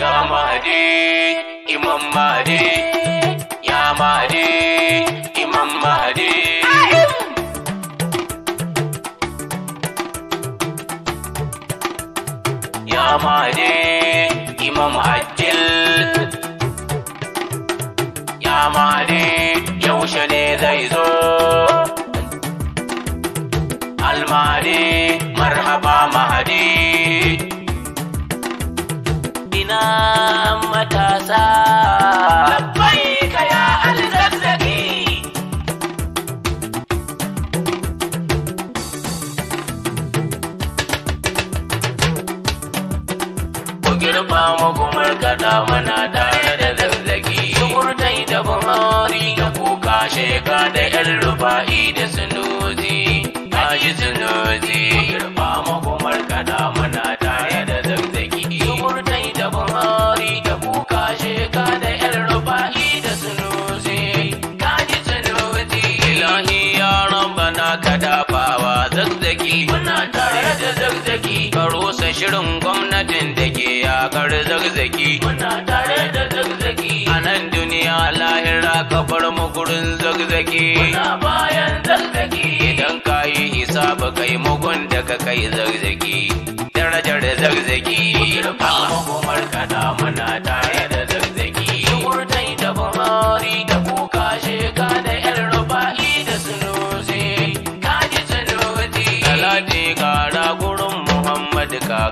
Ya Mahdi, Imam Ya Imam. Ya Imam Hajjil. Ya yaushe ne zai zo? Al-Mahdi, marhaba Mahdi. Ina zazzaki. Ka rusa shirin gwamnatin da ke yakar zazzaki. Muna tare da zazzaki. A nan duniya lahira ka bar mu gurin zazzaki. Muna bayan zazzaki. Idan ka yi hisabu kai mugun da ka kai zazzaki. Darajar zazzaki. Amma kumar kada muna tare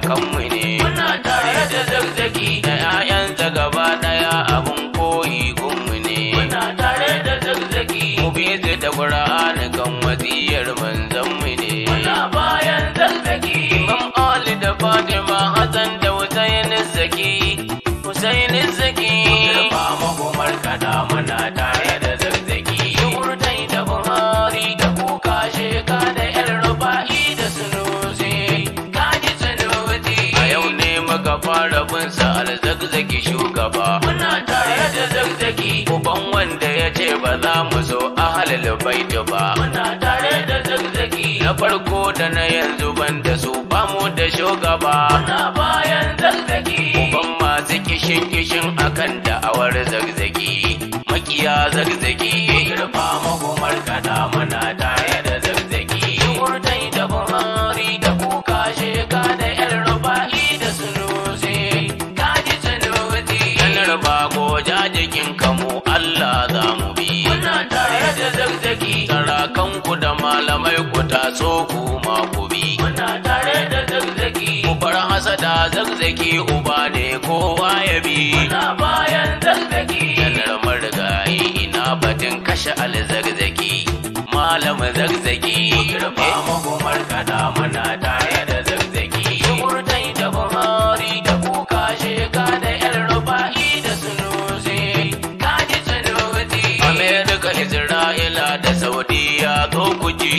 Kakanmu ne. Muna tare da zazzaki. Da 'ya'yansa gaba ɗaya abun koyi gunmu ne. Muna tare da zazzaki. Mu bi da Qur'ani kan wasiyar manzanmu ne. Muna bayan zazzaki. Imam Ali da Fatima Hassan da Hussein Zaki. Hussein Zaki. Girma makomar kada muna tare alzagzaki shugaba. Muna tare da zazzaki. Uban wanda ya ce ba za mu so ahalal baiti ba. Muna tare da zazzaki. Na farko da na yanzu ban da su ba mu da shugaba. Muna bayan zazzaki. Uban masu kishin kishin akan da'awar zagzagi. Makiya zagzagi. Girma mahumar kada ku taso ku ku bi. Muna tare da zagzagi. Ku bar hasada zagzagi uba ne kowa ya bi. Muna bayan zagzagi. Yanar marigayi ina batun kashe alzagzagi. Malam zagzagi. Girma mahumar kada muna tare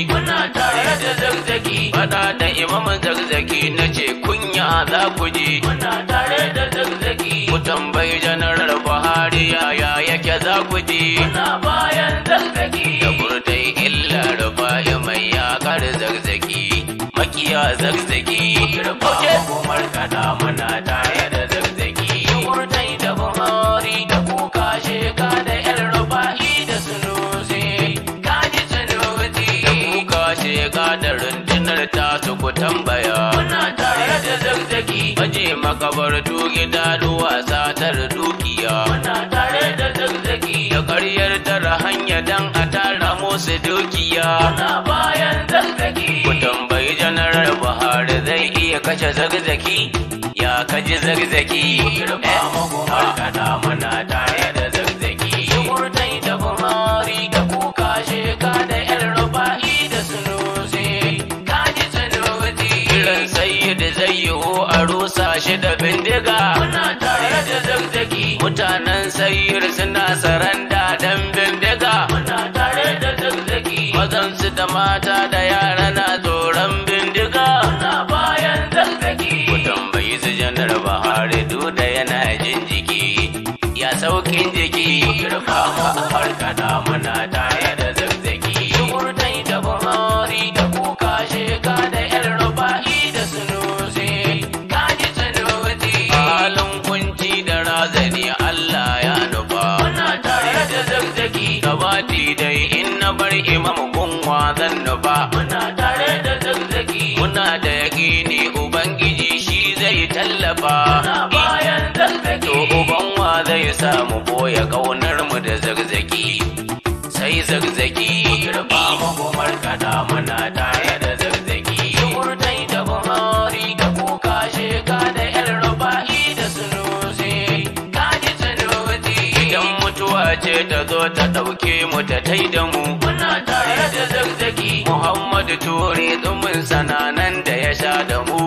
ku ji. Muna tare da zagzagi. Fada da imam zagzagi na ce kunya za ku ji. Muna tare da zagzagi. Ku tambayi janaral Buhari yaya yake za ku ji. Muna bayan zagzagi. Da burtai illa rufa'i mai yakar zagzagi. Makiya zagzagi. Girma hukumar kada muna tare makabartu gida duwa satar dukiya. Muna tare da zagzagi. Da karyar tara hanya dan a tara musu dukiya. Muna bayan zagzagi. Ku tambayi janaral Buhari zai iya kashe zagzagi. Ya kaji zagzagi. Girma mahumar kada muna tare shi da bindiga. Muna tare da zagzagi. Mutanen sayyid suna saranda dan bindiga. Muna tare da zagzagi. Mazansu da mata da yara na tsoron bindiga. Muna bayan zagzagi. Ku tambayi su janar Buhari duda yana jin jiki. Ya saukin jiki. Girma har kada muna tare sa mu ɓoye ƙaunar mu da zagzaki sai zagzaki girba magomar kada muna tare da zagzaki shugurtai da buhari da kuka sheka da yan rufa'i da sunusi. Kaji sunusi. Idan mutuwa ce ta zo ta ɗauke mu ta tai da mu. Muna tare da zagzaki muhammadu ture tsumin sananan da ya sha da mu.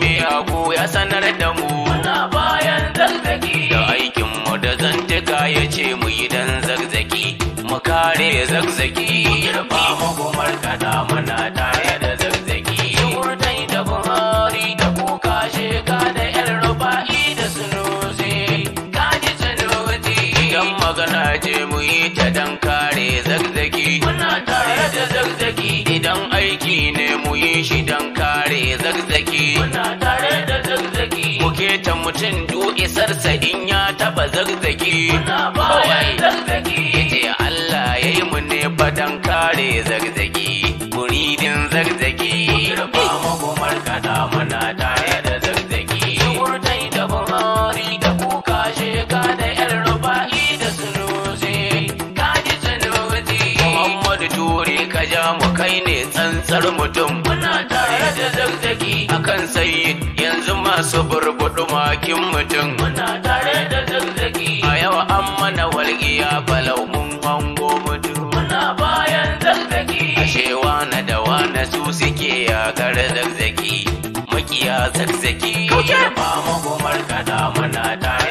Miyagu ya sanar da mu. Muna bayan zagzaki da aikin mu da zantuka ya ce mu yi dan zagzaki mu kare zagzaki girba magumar kada muna tare da zagzaki shugurtai da buhari da kuka sheka da yan rufa'i da sunusi. Kaji sunusi. Idan magana ce mu yi ta dan kare zagzaki muna tare da zagzaki idan aiki ne mu yi shi dan kare zagzaki muna tare da zagzaki muke ta mutum du isarsa in ya taba zagzaki muna bayan zagzaki ya ce Allah ya yi mu ne fadan kare zagzaki muridin zagzaki girba magumar kada muna tare ja mu kai ne tsantsar mutum. Muna tare da zagzaki akan sayyid yanzu masu burbudu makin mutum. Muna tare da zagzaki a yau an mana walƙiya balau mun hango mutum. Muna bayan zagzaki ashe wane da wane su suke yakar zagzaki makiya zagzaki ba magomar kada muna tare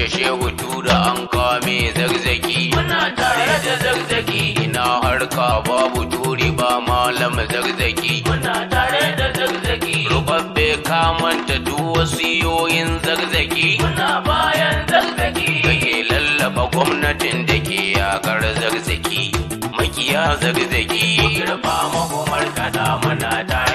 kashe shehu tura an kame zagzaki muna tare da zagzaki ina harka babu turi ba malam zagzaki muna tare da zagzaki rubabbe kamanta duk wasiyoyin zagzaki muna bayan zagzaki kake lallaba gwamnatin da ke yakar zagzaki makiya zagzaki girba magomar kada muna tare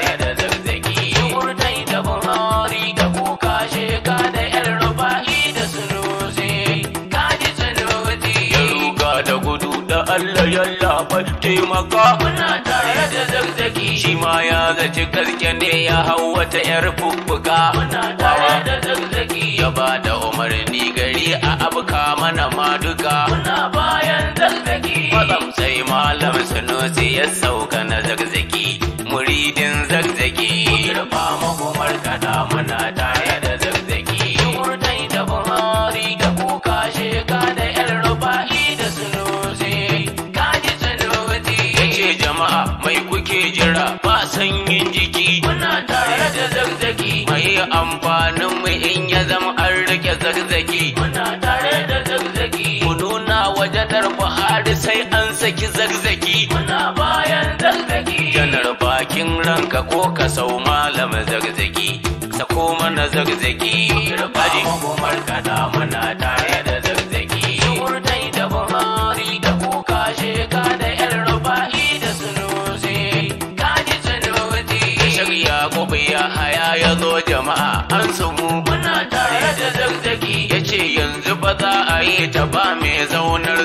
Allah yalla taimaka. Muna tare da zagzaki shi ma ya zaci gaske ne ya hau wata yar fuffuka muna tare da zagzaki ya ba da umarni gari a abuka mana ma duka muna bayan zagzaki matsam sai malam sunusi ya sauka na zagzaki muridin zagzaki girba magumar kada muna tare jiki muna tare da zagzaki mai amfanin mu in ya zama an riƙe zagzaki muna tare da zagzaki mu nuna wajanar buhari sai an saki zagzaki muna bayan zagzaki janar bakin ranka ko ka sau malam zagzaki sako mana zagzaki girbaji hukumar kada muna tare haya ya zo jama'a an sumu muna tare da zagzaki ya ce yanzu ba za a yi ta ba mai zaunar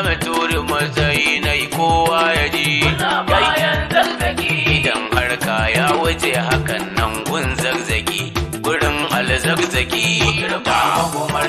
malam turi matsayi na kowa ya ji. Idan harka ya wuce hakan nan gun zagzaki gurin alzagzaki girba hukumar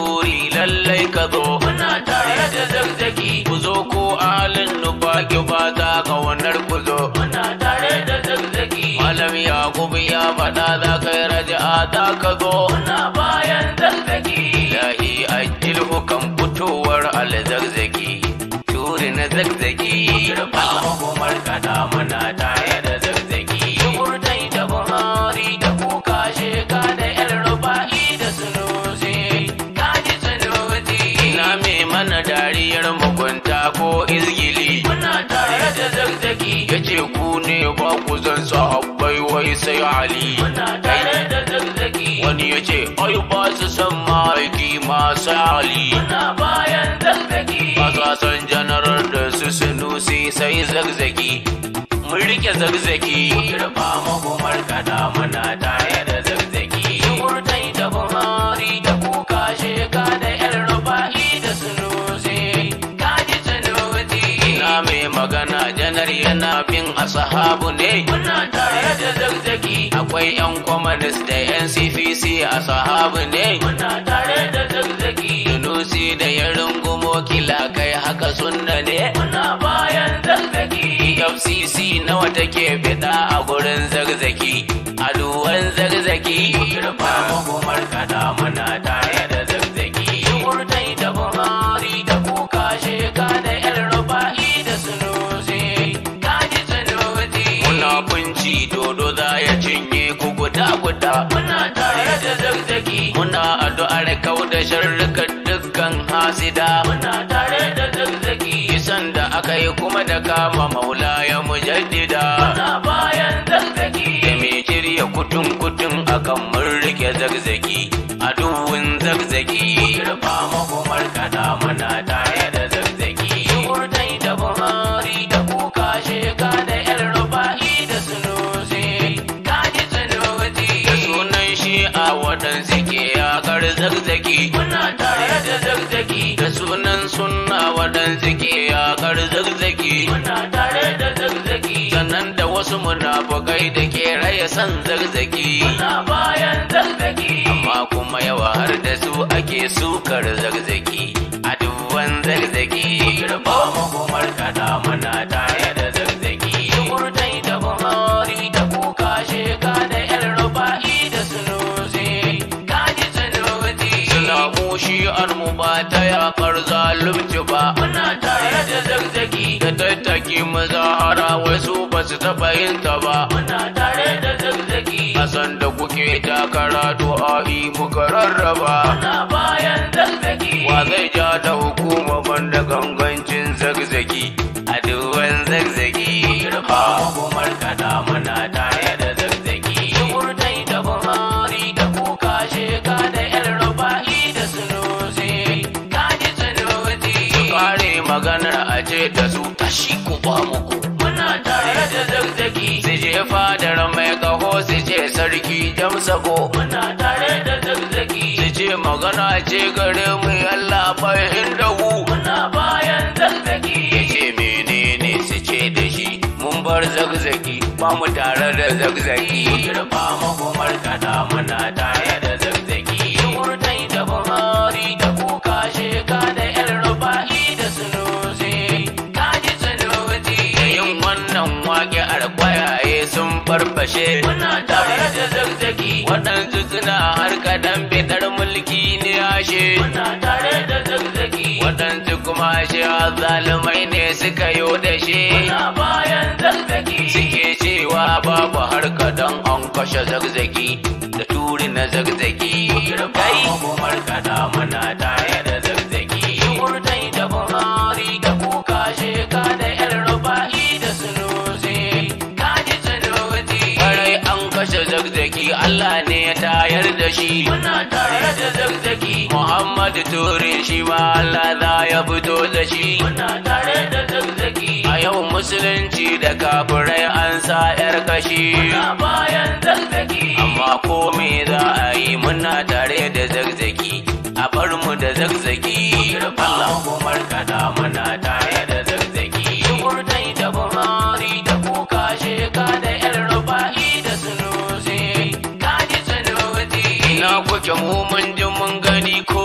nufaki ba za ƙaunar ku zo. Muna tare da zazzaki malam yakubu ya faɗa za ka yi raja'a za ka zo. Muna bayan zazzaki ilahi ajil hukan fitowar alzagzaki turi na zagzagi. Girma hukumar kada tare da zazzaki ya ce ku ne ba ku zan sahabbai wai sai ali. Wani ya ce ai ba su san ma'aiki masu ali. Muna bayan zazzaki ba sa san janarar da su sunusi sai zagzagi. Mun riƙe zagzagi. Girma hukumar kada muna tare janar yana bin asahabu ne. Muna tare da zazzaki akwai yan communist da yan cpc asahabu ne. Muna tare da zazzaki sunusi da ya rungumo kila kai haka sunna ne. Muna bayan zazzaki fcc nawa take fida a gurin zagzaki aduwan zagzaki girma hukumar kada da sharrukan dukkan hasida muna tare da zazzaki kisan da aka yi kuma da kama maula ya mujaddida. Muna bayan zazzaki da mai shirya kutun kutun zagzagi. Muna tare da zazzaki da sunan sunna waɗansu ke yakar zagzagi. Muna tare da zazzaki sannan da wasu munafukai da ke raya san zagzagi. Muna bayan amma kuma yawa har da su ake sukar zagzagi. Mu ba ta yakar zalunci ba. Muna tare da zazzaki da tattaki mazahara wasu ba su taɓa yin ta ba. Muna tare da zazzaki Hassan da kuke takara du'a'i muka rarraba. Muna bayan zazzaki wa zai ja da hukuma banda gangancin maganar a ce da su. Tashi ku ba muku muna da zazzaki su je fadar mai kaho su ce sarki jamsako muna da zazzaki su ce magana ce gare mu yalla fahim da hu muna bayan zazzaki ya ce menene su ce da shi? Mun bar zagzagi. Ba mu tare da zagzagi. Girma hukumar kada muna tare da farfashe muna tare da zazzaki waɗansu suna harkadan bidar mulki ne ashe. Muna tare da zazzaki waɗansu kuma shi zalumai ne suka yo da shi. Muna bayan zazzaki suke cewa babu harkadan an kashe zagzagi da turi na zagzagi girma kai da shi. Muna tare da zazzaki Muhammad Turin shi ma Allah za ya fito da shi. Muna tare da zazzaki a yau musulunci da kafirai an sa yar kashi. Muna bayan zazzaki amma ko me za a yi? Muna tare da zagzagi a bar mu da zagzagi girma hukumar kada muna tare da ina kuke mu mun ji mun gani ko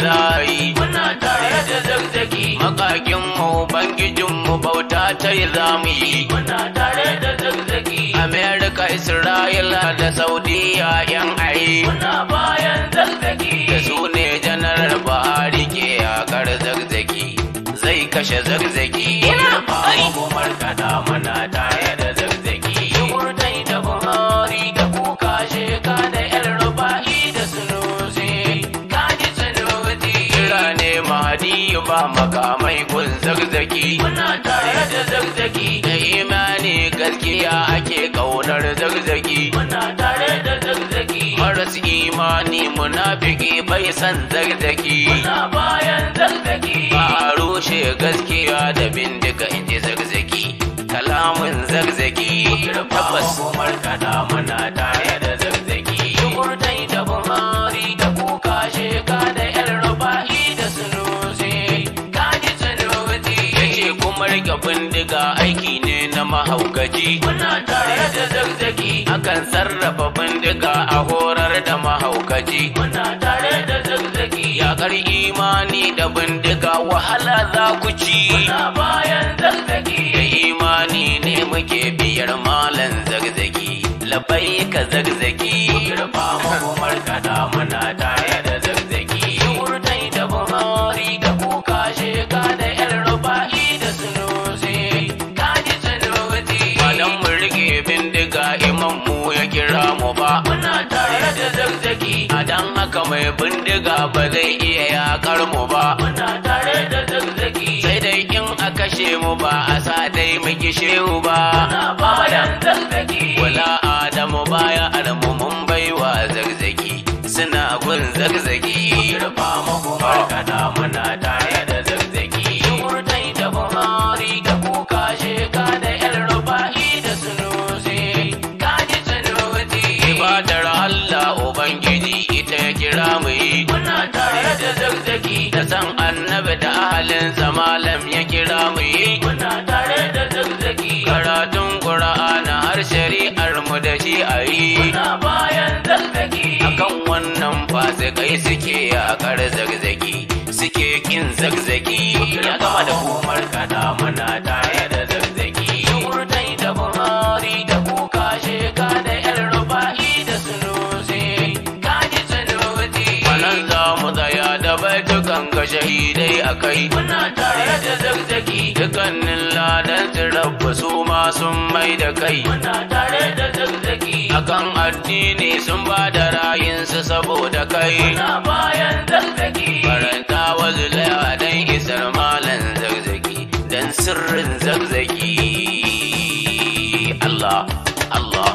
zai muna tare da zagzagi. Makakin mu bangijin mu bauta ta yi za mu yi. Muna tare da zagzagi. Amerika Isra'ila da Saudiya yan ayi muna bayan zagzagi. Da su ne janar Buhari ke yakar zagzagi. Zai kashe zagzagi. Hukumar kada muna tare makamai kun zagzagi. Muna tare da zagzagi da imani gaskiya ake ƙaunar zagzagi. Muna tare da zagzagi. Maras imani munafiki bai san zagzagi. Muna bayan zagzagi. Ba a rushe gaskiya da bindiga in ji zagzagi. Kalamun zagzagi. Tabbas Hukumar kada muna tare bindiga aiki ne na mahaukaci. Muna tare da zagzagi akan sarrafa bindiga a horar da mahaukaci. Muna tare da zagzagi yakar imani da bindiga wahala za ku ci. Muna bayan zagzagi da imani ne muke biyar malan zagzagi labai ka zagzagi Girba hukumar kada muna tare mai bindiga ba zai iya yakar mu ba. Muna tare da sai dai in a kashe mu ba a sa dai mu shehu ba. Muna bayan zagzagi wala adamu baya armu mun da san annabi da ahalinsa malam ya kira mu yi. Muna tare da zagzagi. Karatun qur'ana har shari'ar mu da shi a yi. Muna bayan zagzagi. Akan wannan fasikai suke yakar zagzagi. Suke kin zagzagi. Ya gama da ku Umar kada muna tare. a kai Muna tare da zagzagi Dukkanin ladan rabba su ma sun mai da kai Muna tare da zagzagi Akan addini sun ba da rayinsu saboda kai Muna bayan zagzagi Faranta wa zulaya don isar malan zagzagi Don sirrin zagzagi Allah Allah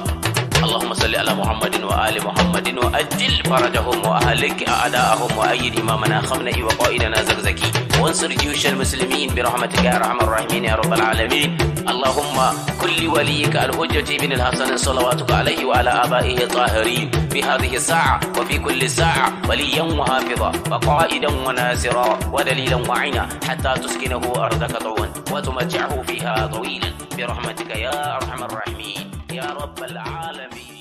اللهم صل على محمد وآل محمد وأجل فرجهم وأهلك أعداءهم وأيد إمامنا خمنئي وقائدنا زغزكي وانصر جيوش المسلمين برحمتك يا أرحم الراحمين يا رب العالمين. اللهم كل وليك الحجة بن الحسن صلواتك عليه وعلى آبائه الطاهرين. في هذه الساعة وفي كل ساعة وليا وحافظا وقائدا وناصرا ودليلا وعينا حتى تسكنه أرضك طوعا وتمتعه فيها طويلا. برحمتك يا أرحم الراحمين يا رب العالمين.